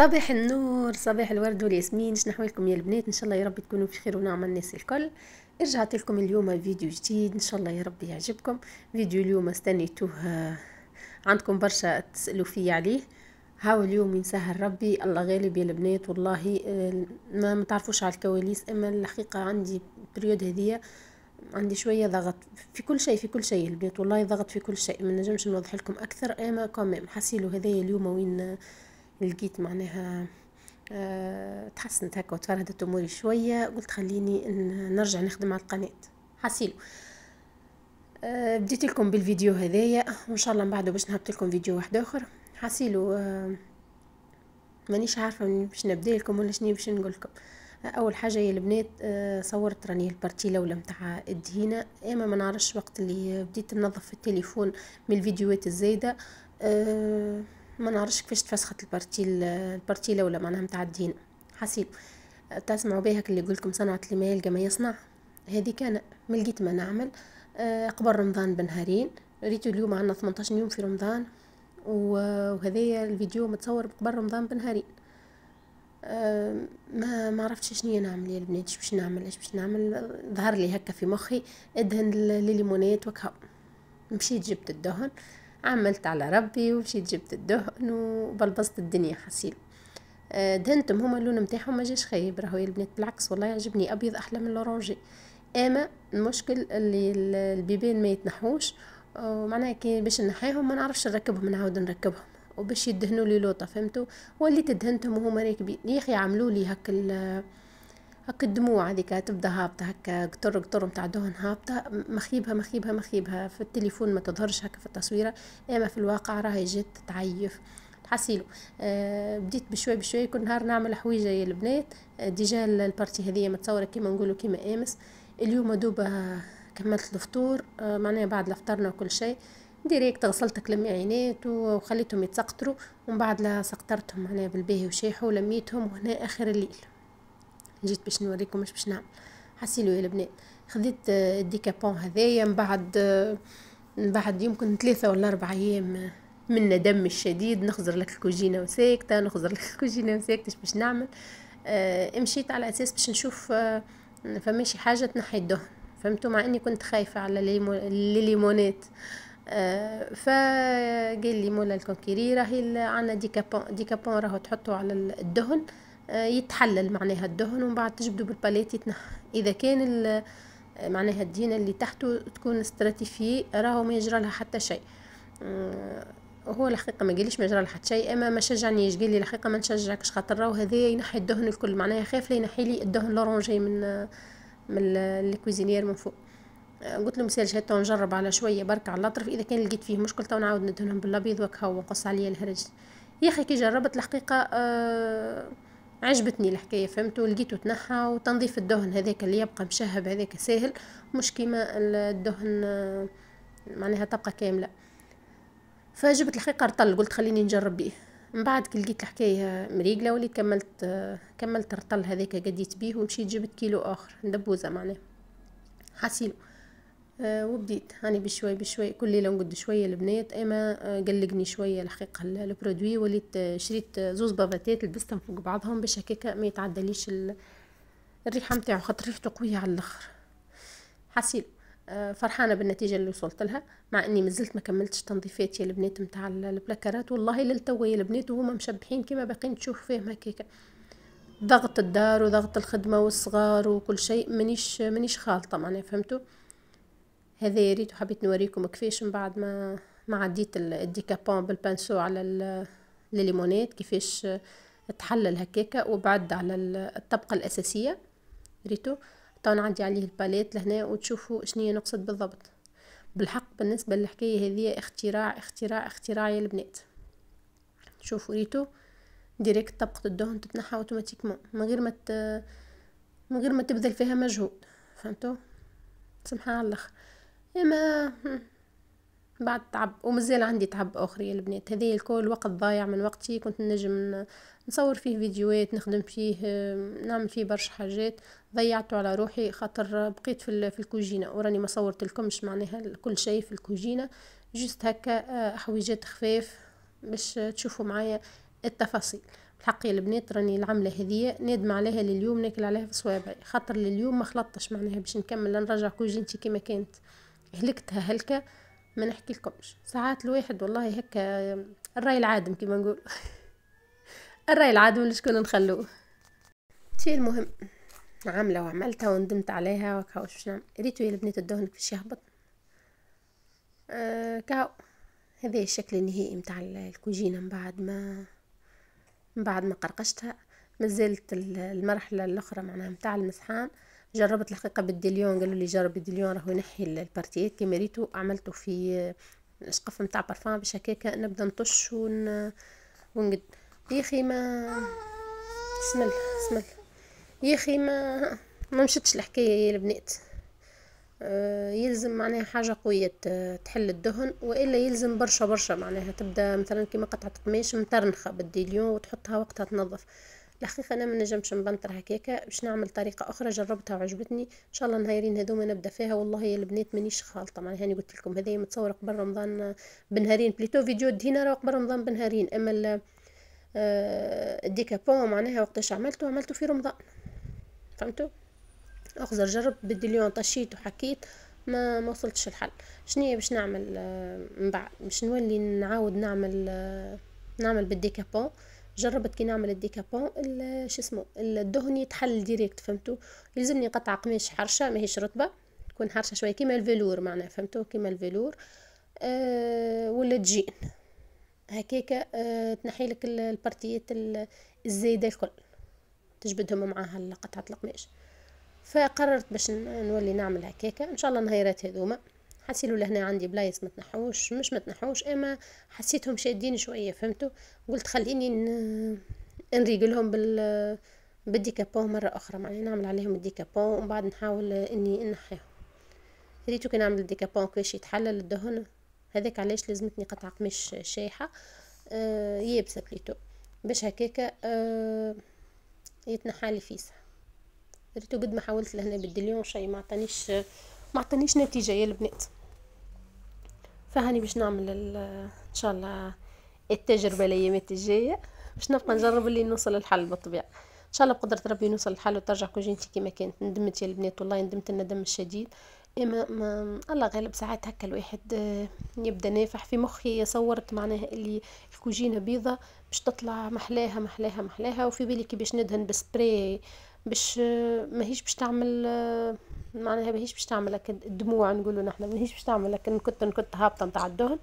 صباح النور صباح الورد والياسمين. شنو لكم يا البنات؟ إن شاء الله يا رب تكونوا بخير ونعم الناس الكل. رجعت لكم اليوم فيديو جديد. إن شاء الله يا رب يعجبكم. فيديو اليوم استنيتوه عندكم برشا تسألوا فيه عليه. هاو اليوم ينسهل ربي. الله غالب يا البنات والله ما متعرفوش على الكواليس أما الحقيقة عندي période هذيا عندي شوية ضغط. في كل شيء في كل شيء البنات والله ضغط في كل شيء. ما نجمش نوضح لكم أكثر أما كمان حسيلو هذايا اليوم وين لقيت معناها أه تحسنت هكا وتفردت اموري شوية قلت خليني نرجع نخدم على القناة. حسيلو. أه بديت لكم بالفيديو هذايا وإن شاء الله من بعده باش نهبط لكم فيديو واحد آخر. حسيلو أه مانيش عارفة باش نبدأ لكم ولا شنو باش نقول لكم. أول حاجة يا البنات أه صورت راني ال partie الاولى نتاع الدهينه أما ما نعرفش وقت اللي بديت ننظف التليفون من الفيديوهات الزايدة أه ما نعرفش كيفاش تفسخت ال partie ال partie الأولى معناها نتاع الدهن. حسيلو تسمعوا بها اللي يقول لكم صنعت ما يلقى ما يصنع. هذه كان ما لقيت ما نعمل. آه، قبل رمضان بنهارين ريتو اليوم عندنا 18 يوم في رمضان. وهذايا الفيديو متصور قبل رمضان بنهارين أه ما ما عرفتش شنو نعمل يا البنات إيش باش نعمل إيش باش نعمل؟ ظهر لي هكا في مخي ادهن الليمونات وكها مشيت جبت الدهن. عملت على ربي ومشيت جبت الدهن وبلبصت الدنيا حسيل آه، دهنتهم هما اللون متاعهم ما جاش خايب راهو البنات بالعكس والله يعجبني أبيض أحلى من الأورانجي. أما المشكل اللي البيبان ما يتنحوش ومعناها كي باش نحيهم ما نعرفش نركبهم نعاود نركبهم وباش يدهنوا لي لوطة فهمتوا؟ وليت دهنتهم وهما راكبين يا أخي عملوا لي هكا الدموع هذيك تبدأ هابطة هكا قطر قطر نتاع دهن هابطة مخيبها مخيبها مخيبها في التليفون ما تظهرش هكا في التصويرة إما في الواقع راهي جات تعيف. حسيلو آه بديت بشوي بشوي كل نهار نعمل حويجة يا البنات. آه déjà ال partie هذيا متصورة كيما نقولوا كيما آمس. اليوم دوبا كملت الفطور. آه معناها بعد لفطرنا وكل شيء. directe غسلت الماعينات وخليتهم يتسقطروا. ومن بعد لا سقطرتهم معناها بالباهي وشاحوا ولميتهم وهنا آخر الليل. جيت باش نوريكم اش باش نعمل. حسيلو يا البنات خذيت ال décapant هذايا من بعد من بعد يمكن ثلاثة ولا أربع أيام من ندم الشديد نخزر لك الكوجينة وساكتة نخزر لك الكوجينة وساكتة اش باش نعمل. مشيت على أساس باش نشوف فماشي حاجة تنحي الدهن فهمتوا مع إني كنت خايفة على الليمونات آه فقال لي مولى ال quincaillerie راهي عندنا décapant décapant راهو تحطه على الدهن. آه، يتحلل معناها الدهن ومن بعد تجبدوا بال palette يتنحى إذا كان معناها الدهنه اللي تحته تكون stratifié راهو ما يجرى لها حتى شيء. آه، هو الحقيقة ما قاليش ما يجرى لها حتى شيء أما ما شجعنيش قال لي؟ الحقيقة ما نشجعكش خاطر؟ راهو هذا ينحي الدهن الكل. معناها خاف لي ينحي لي الدهن l'orangé من من الكوجينة من فوق. آه، قلت له مسالش هاتو نجرب على شوية برك على الأطرف. إذا كان لقيت فيه مشكل تو نعاود ندهنهم بالأبيض وكهو ونقص عليا الهرج. يا أخي كي جربت الحقيقة آه عجبتني الحكاية فهمتوا؟ لقيته تنحى وتنظيف الدهن هذاك اللي يبقى مشهب هذاك ساهل. مش كيما الدهن معناها تبقى كاملة. فجبت الحقيقة رطل قلت خليني نجرب بيه. من بعد كي لقيت الحكاية مريقلة وليت كملت كملت الرطل هذاك قديت بيه ومشيت جبت كيلو آخر دبوزه معناها. حسيلو. وبديت. هاني بشوي بشوي كل ليلة نقد شوية البنات إما آه قلقني شوية الحقيقة ال produit وليت آه شريت زوز بافاتات لبستهم فوق بعضهم باش هكاكا ما يتعدليش الريحة نتاعو خاطر ريحته قوية على الأخر. حسيل آه فرحانة بالنتيجة اللي وصلت لها مع إني مازلت ما كملتش تنظيفات يا البنات نتاع البلاكارات والله للتو يا البنات وهما مشبحين كما باقيين تشوفوا فيهم هكاكا ضغط الدار وضغط الخدمة والصغار وكل شيء مانيش مانيش خالطة معناها فهمتوا؟ هذا يا ريت وحبيت نوريكم كيفاش من بعد ما ما عديت ال décapant بال pinceau على الليمونات كيفاش تحلل هكاكا وبعد على الطبقة الأساسية ريتو؟ تو نعدي عليه ال palette لهنا وتشوفوا شنية نقصد بالضبط. بالحق بالنسبة للحكاية هذه اختراع اختراع اختراع يا البنات. شوفوا ريتو؟ directe طبقة الدهن تتنحى automatiquement من غير ما من غير ما تبذل فيها مجهود. فهمتوا سمحة على الآخر إما بعد تعب ومازال عندي تعب آخر يا البنات. هذه الكل وقت ضايع من وقتي. كنت نجم نصور فيه فيديوهات نخدم فيه نعمل فيه برشا حاجات. ضيعته على روحي خاطر بقيت في, في الكوجينة. وراني ما صورت لكمش معناها كل شيء في الكوجينة. جست هكا حويجات خفاف باش تشوفوا معايا التفاصيل. الحق يا البنات راني العملة هذيا نادمة عليها لليوم ناكل عليها في صوابعي. خاطر لليوم ما خلطتش معناها باش نكمل نرجع كوجينتي كيما كانت. هلكتها هلكة ما نحكي لكمش ساعات الواحد والله هكا الرأي العادم كيما نقول. الرأي العادم اللي شكون نخلوه. تي المهم عاملة وعملتها وندمت عليها وكاو باش نعمل. ريتو يا البنات الدهن كيفاش يهبط. آه كاو. هذا الشكل النهائي متاع الكوجينة من بعد ما من بعد ما قرقشتها. مازالت المرحلة الأخرى معناها متاع المسحان. جربت الحقيقة بال diluant قالوا لي جرب ال diluant راهو ينحي البارتيات كيما ريتو عملته في الشقف متاع برفان باش هكاكا نبدأ نطش ون ونقد. يا أخي ما بسم الله يا أخي ما ما مشتش الحكاية يا البنات. آه، يلزم معناها حاجة قوية تحل الدهن وإلا يلزم برشا برشا معناها. تبدأ مثلا كيما قطعة قماش مترنخة بالديليون وتحطها وقتها تنظف. الحقيقة أنا ما نجمش نبنطر هكاكا باش نعمل طريقة أخرى جربتها وعجبتني. إن شاء الله نهايرين هذوما نبدأ فيها. والله يا البنات مانيش خالطة. معناها هاني قلت لكم هذه متصورة قبل رمضان بنهارين. بليتو فيديو دينا راه قبل رمضان بنهارين. أما آه، ال décapant معناها وقتاش عملته عملته في رمضان. فهمتوا اخزر جربت بال diluant طشيت وحكيت ما ما وصلتش الحل. شنية باش نعمل آه، من بعد؟ باش نولي نعاود نعمل آه، نعمل بال décapant. جربت كي نعمل ال décapant شو اسمه الدهن يتحل directe فهمتوا يلزمني قطع قماش حرشة ماهيش رطبة تكون حرشة شوية كيما ال velours معناها فهمتوا كيما ال velours. أه ولا تجين. هكاكا أه تنحي لك البارتيات الزايدة الكل. تجبدهم معاها قطعة القماش فقررت باش نولي نعمل هكاكا. إن شاء الله نهيرات هذوما. حسيلو لهنا عندي بلايص ما تنحوش مش ما تنحوش إما حسيتهم شادين شوية فهمتوا قلت خليني نريقلهم بال بال décapant مرة أخرى معني نعمل عليهم ال décapant ومن بعد نحاول إني نحيهم ريتو كي نعمل ال décapant كيفاش يتحلل الدهن هذاك علاش لازمتني قطعة قماش شايحة؟ آه يابسة بليتو. باش هكاكا آه يتنحالي فيسا ريتو قد ما حاولت لهنا بال diluant شي ما عطانيش ما عطانيش نتيجة يا البنات. فهاني باش نعمل إن شاء الله التجربة الايامات الجايه باش نبقى نجرب اللي نوصل الحل بالطبيعة. إن شاء الله بقدرة ربي نوصل الحل وترجع كوجينتي كما كانت. ندمت يا البنات والله ندمت الندم الشديد. إما ما الله غالب ساعات هكا الواحد آه، يبدأ نافح. في مخي صورت معناها اللي الكوجينة بيضة باش تطلع محلاها محلاها محلاها. وفي بالي كي باش ندهن بسبراي باش ماهيش باش تعمل معناها ماهيش باش تعمل لك الدموع نقولوا نحنا ماهيش باش تعمل لك كنت كنت هابطة نتاع الدهن.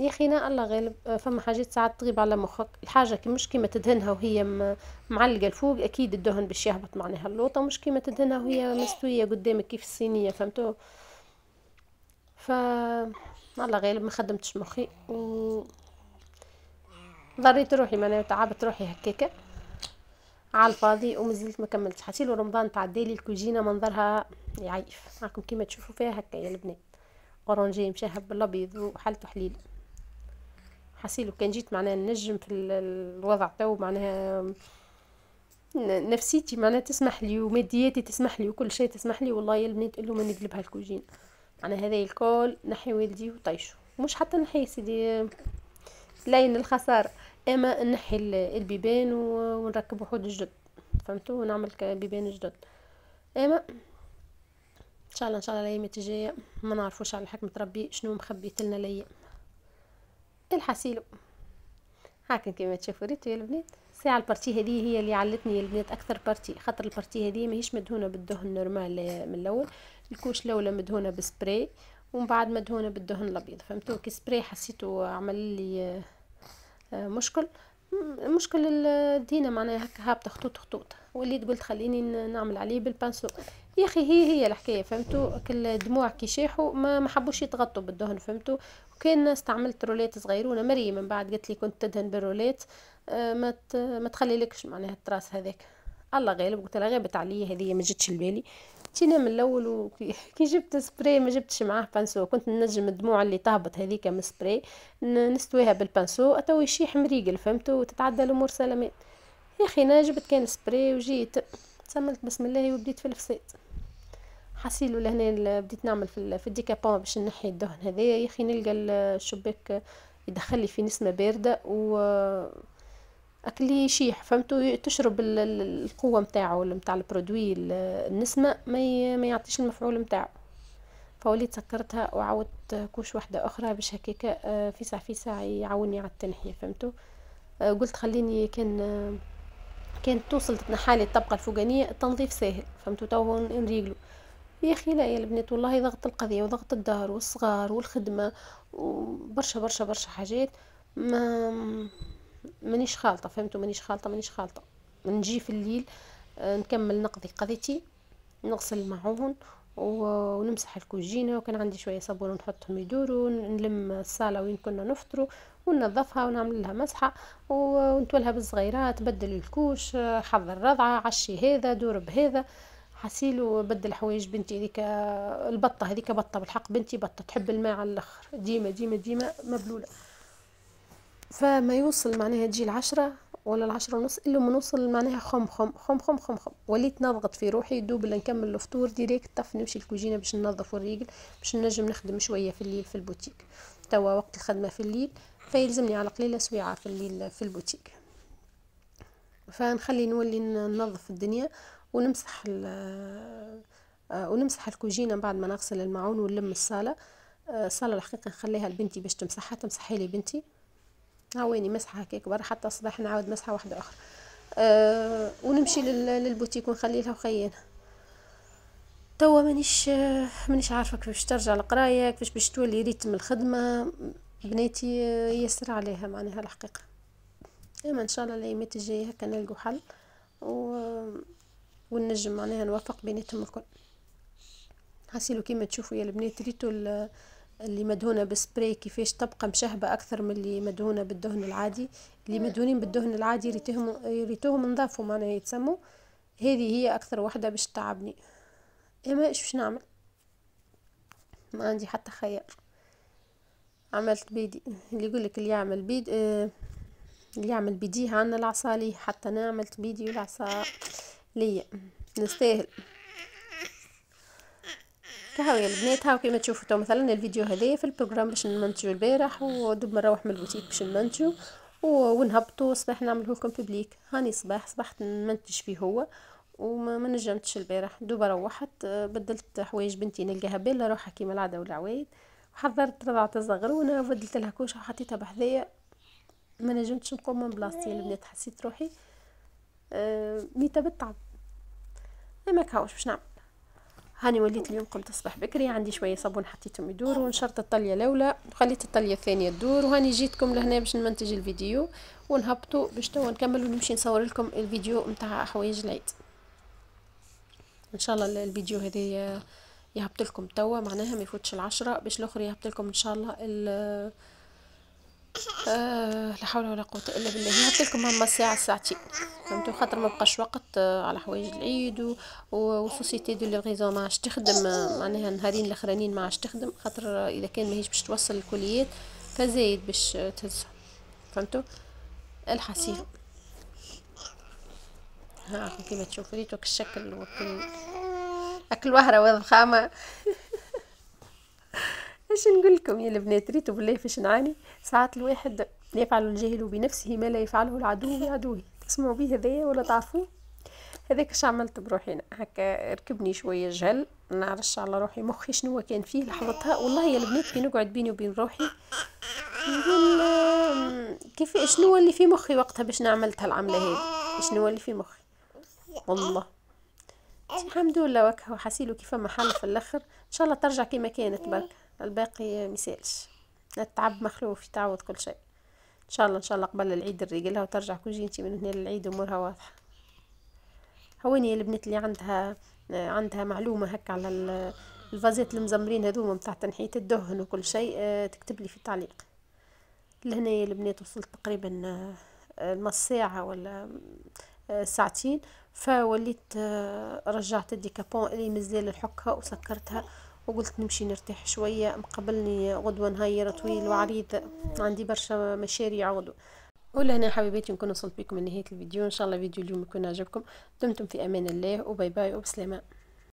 يا خينا الله غالب فما حاجات ساعات تغيب على مخك. الحاجة كي مش كيما تدهنها وهي معلقة الفوق أكيد الدهن باش يهبط معناها اللوطة مش كيما تدهنها وهي مستوية قدامك كيف الصينية فهمتوا ف الله غالب ما خدمتش مخي. و ضريت روحي معناها تعبت روحي هكاكا. على الفاضي ومازلت ما كملتش. حسيلو رمضان تعدالي الكوجينه منظرها يعيف راكم كيما تشوفوا فيها هكا يا البنات. orangé مشاهب بالأبيض وحلته حليل حسيلو كان جيت معناها نجم في الوضع تو معناها نفسيتي معناها تسمح لي ومادياتي تسمح لي وكل شيء تسمح لي والله يا البنات اللي ما نقلبها الكوجينة معناها هذا الكل نحي والدي وطيشو مش حتى نحي سيدي لين الخسارة. إما نحي البيبان ونركب وحود جدد فهمتوا؟ ونعمل بيبان جدد. إما إن شاء الله إن شاء الله الايامات الجاية ما نعرفوش على حكمه ربي شنو مخبيت لنا الأيام الحسيلو هاكا كيما تشوفوا ريتو يا البنات. ساعة ال partie هذه هي اللي علتني يا البنات أكثر partie. خاطر ال partie هذه ماهيش مدهونة بالدهن normal من الأول. ال couche الأولى مدهونة بسبراي ومن بعد مدهونة بالدهن الأبيض فهمتوا؟ كي سبراي حسيته عمل لي مشكل. مشكل الدينا معناها هكا هابطة خطوط خطوط. وليت قلت خليني نعمل عليه بال pinceau ياخي هي هي الحكاية فهمتوا كل الدموع كي شاحوا ما حبوش يتغطوا بالدهن فهمتوا وكان استعملت رولات صغيرونة. مريم من بعد قالت لي كنت تدهن بالرولات آه، ما ما تخليلكش معناها ال traces هذاك. الله غالب قلت لها غابت عليا هذه ما جتش لبالي. جينا من الأول وكي جبت سبراي ما جبتش معاه pinceau. كنت ننجم الدموع اللي تهبط هذيك من سبراي نستويها بال pinceau تو يشيح مريقل فهمتو؟ وتتعدى الأمور سلامات ياخي أنا جبت كان سبراي وجيت تسملت بسم الله وبديت في الفساد حسيلو لهنا بديت نعمل في, في ال décapant باش نحي الدهن هذايا. ياخي نلقى الشباك يدخل لي في نسمة باردة و أكلي يشيح فهمتوا؟ تشرب القوة نتاعو نتاع ال produit النسمة ما ما يعطيش المفعول نتاعو فوليت سكرتها وعاودت couche واحدة أخرى باش هكاكا آه، في ساعة في ساعة يعاوني على التنحية فهمتوا؟ آه، قلت خليني كان كانت توصل تنحالي الطبقة الفوقانية التنظيف ساهل فهمتوا؟ تو نريقلو. ياخي لا يا البنات والله ضغط القضية وضغط الدار والصغار والخدمة وبرشا برشا برشا حاجات ما مانيش خالطة فهمتوا؟ مانيش خالطة مانيش خالطة. نجي في الليل نكمل نقضي قضيتي نغسل المعون ونمسح الكوجينة وكان عندي شوية صابون نحطهم يدوروا نلم الصالة وين كنا نفطروا وننظفها ونعمل لها مسحة ونتولها بالصغيرات بدل ال couche حضر رضعه عشي هذا دور بهذا. حسيلو بدل حوايج بنتي هذيك البطة هذيك بطة بالحق بنتي بطة تحب الماء على الأخر. ديما ديما ديما مبلولة. فما يوصل معناها تجي العشرة ولا العشرة ونص إلا ما نوصل معناها خم خم خم خم خم خم. وليت نضغط في روحي دوب نكمل الفطور direct طف نمشي الكوجينة باش ننظف الريقل باش نجم نخدم شوية في الليل في البوتيك. توا وقت الخدمة في الليل فيلزمني على قليلة سويعة في الليل في البوتيك. فنخلي نولي ننظف الدنيا ونمسح آه، ونمسح الكوجينة بعد ما نغسل المعون ونلم الصالة. آه، الصالة الحقيقة نخليها لبنتي باش تمسحها تمسحها لي بنتي. هاويني مسحة هكاك برا حتى الصباح نعاود مسحة واحدة أخرى. أه ونمشي للبوتيك ونخلي لها وخينا توا مانيش مانيش عارفة كيفاش ترجع القرايه كيفاش باش تولي rythme الخدمة. بناتي يسر عليها معناها الحقيقة. أما إن شاء الله الأيامات الجاية هكا نلقو حل و ونجم معناها نوفق بيناتهم الكل. حسيلو كيما تشوفوا يا البنات ريتو اللي مدهونة بسبراي كيفاش تبقى مشهبة أكثر من اللي مدهونة بالدهن العادي. اللي مدهونين بالدهن العادي ريتهم ريتوهم نضافوا معناها يتسموا. هذه هي أكثر وحدة باش تعبني. إما إيش باش نعمل؟ ما عندي حتى خيار. عملت بيدي. اللي يقولك اللي يعمل بيد آه اللي يعمل بيديه عنا العصا حتى أنا عملت بيدي والعصا ليا. نستاهل. كهو يا البنات هاو كيما تشوفوا تو مثلا الفيديو هذايا في ال programme باش نمنتجو البارح ودب نروح من البوتيك باش نمنتجو ونهبطو صباح نعمله لكم ببليك هاني صباح صبحت نمنتج فيه هو وما ما نجمتش البارح. دوبا روحت بدلت حوايج بنتي نلقاها بيلا روحها كيما العادة والعوايد وحضرت رضعة الزغرونه وبدلت لها كوشه وحطيتها بحذايا. ما نجمتش نقوم من بلاصتي. البنات حسيت روحي آه ميتة بالتعب ما كاوش باش نعمل. هاني وليت اليوم قمت الصباح بكري عندي شوية صابون حطيتهم يدور ونشرت الطلية الأولى وخليت الطلية الثانية تدور وهاني جيتكم لهنا باش نمنتج الفيديو ونهبطوا باش توا نكمل ونمشي نصور لكم الفيديو نتاع حوايج العيد إن شاء الله الفيديو هذا يهبط لكم توا معناها ما يفوتش العشرة باش الأخر يهبط لكم إن شاء الله آه لا حول ولا قوة إلا بالله. هبط لكم هما ساعة ساعتين فهمتوا؟ خاطر ما بقاش وقت آه، على حوايج العيد و société de livraison. ما عادش تخدم آه، معناها نهارين الاخرانيين ما عادش تخدم. خاطر إذا كان ماهيش باش توصل الكوليات فزايد باش تهز. فهمتوا؟ الحسيل ها كيما تشوف ريتو الشكل وكل أكل وهرة وضخامه إيش نقول لكم يا البنات ريتو بالله فاش نعاني. ساعات الواحد يفعل الجاهل بنفسه ما لا يفعله العدو بعدوه تسمعوا به هذايا ولا تعرفوه؟ هذاك اش عملت بروحي هكا ركبني شوية جهل نعرش على روحي مخي شنو كان فيه لحظتها. والله يا البنات كي نقعد بيني وبين روحي نقول كيف شنو اللي في مخي وقتها باش نعملتها العمله هذه؟ شنو اللي في مخي؟ والله. الحمد لله وكها حسيلو كيف ما حل في الآخر. إن شاء الله ترجع كما كانت برك. الباقي ميسالش التعب مخلوف يتعوض كل شيء. إن شاء الله إن شاء الله قبل العيد نريقلها وترجع كوجينتي من هنا للعيد امورها واضحة. هوني البنت اللي عندها عندها معلومة هكا على الفازات المزمرين هذوما متاع تنحية الدهن وكل شيء آه، تكتب لي في التعليق. لهنا يا البنات وصلت تقريبا آه، نص ساعة ولا آه، ساعتين فوليت رجعت ال décapant اللي مازال الحكها وسكرتها. وقلت نمشي نرتاح شوية مقبلني غدوة نهير طويل وعريض. عندي برشا مشاريع غدوة. ولهنا حبيباتي نكون وصلت بكم لنهاية الفيديو. إن شاء الله فيديو اليوم يكون عجبكم. دمتم في أمان الله وباي باي وبسلامة.